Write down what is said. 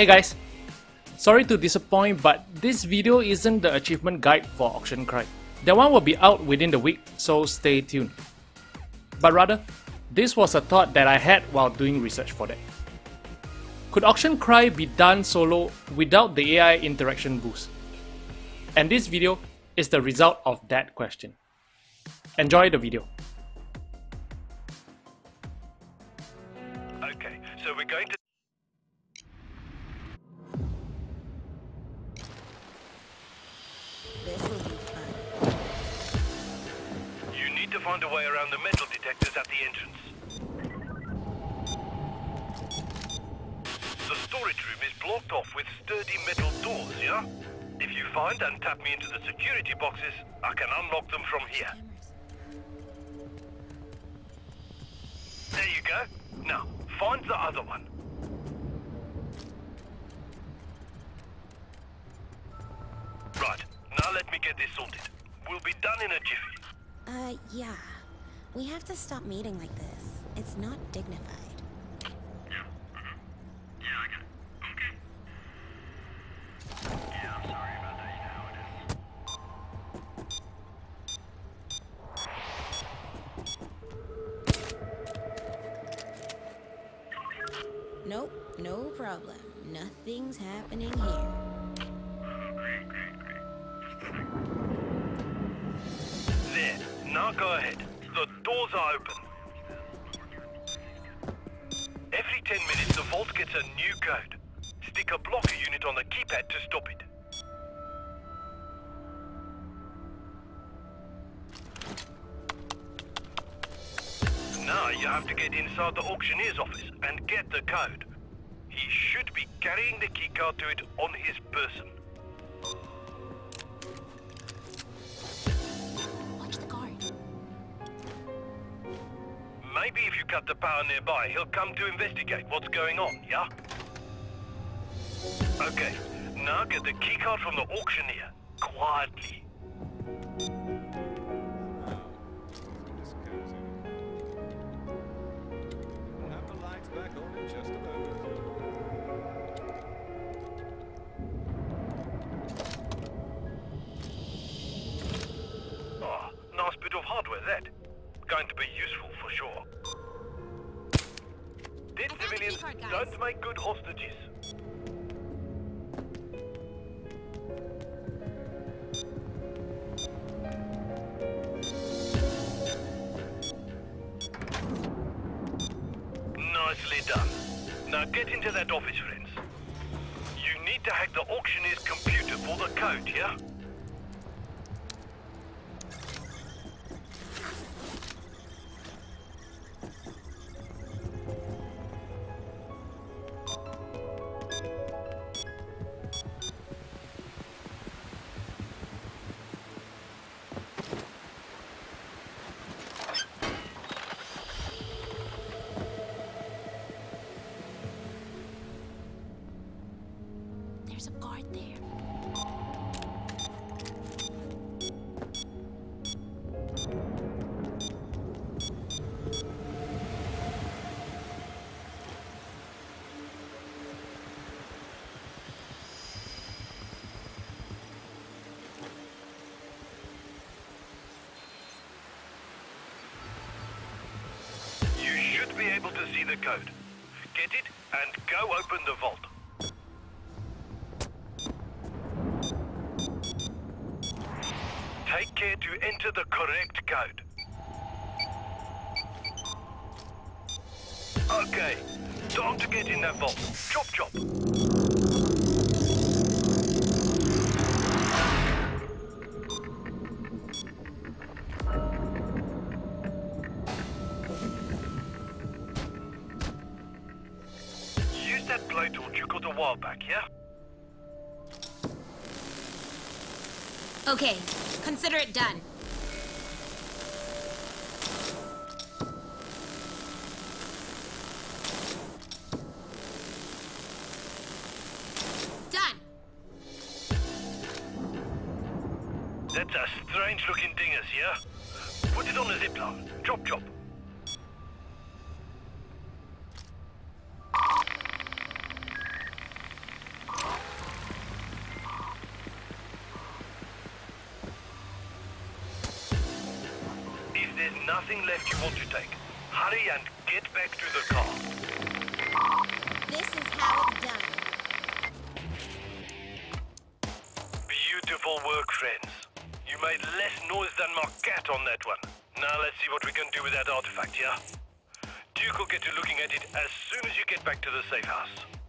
Hey guys, sorry to disappoint but this video isn't the achievement guide for Auction Cry. That one will be out within the week, so stay tuned. But rather, this was a thought that I had while doing research for that. Could Auction Cry be done solo without the AI interaction boost? And this video is the result of that question. Enjoy the video. Find a way around the metal detectors at the entrance. The storage room is blocked off with sturdy metal doors, yeah? If you find and tap me into the security boxes, I can unlock them from here. There you go. Now, find the other one. Right, now let me get this sorted. We'll be done in a jiffy. Uh, yeah. We have to stop meeting like this. It's not dignified. No. Yeah, I got it. Okay. Yeah, I'm sorry about that. You know how it is. Nope, no problem. Nothing's happening here. Now go ahead. The doors are open. Every 10 minutes, the vault gets a new code. Stick a blocker unit on the keypad to stop it. Now you have to get inside the auctioneer's office and get the code. He should be carrying the keycard to it on his person. Cut the power nearby, he'll come to investigate what's going on, yeah? Okay, now get the keycard from the auctioneer. Quietly. Nicely done. Now get into that office, friends. You need to hack the auctioneer's computer for the code, yeah? There's a guard there. You should be able to see the code. Get it and go open the vault. Take care to enter the correct code. Okay, time to get in that vault. Chop chop. Use that blowtorch you got a while back, yeah? Okay, consider it done. Done. That's a strange looking dingus, yeah? Put it on a zipline. Chop chop. Nothing left you want to take. Hurry and get back to the car. This is how it's done. Beautiful work, friends. You made less noise than my cat on that one. Now let's see what we can do with that artifact, yeah? Duke will get to looking at it as soon as you get back to the safe house.